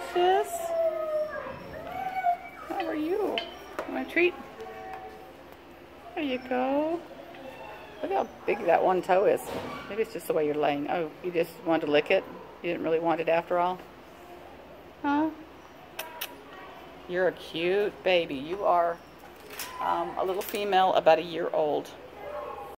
precious. How are you? Want a treat? There you go. Look how big that one toe is. Maybe it's just the way you're laying. Oh, you just wanted to lick it? You didn't really want it after all? Huh? You're a cute baby. You are um, a little female about a year old.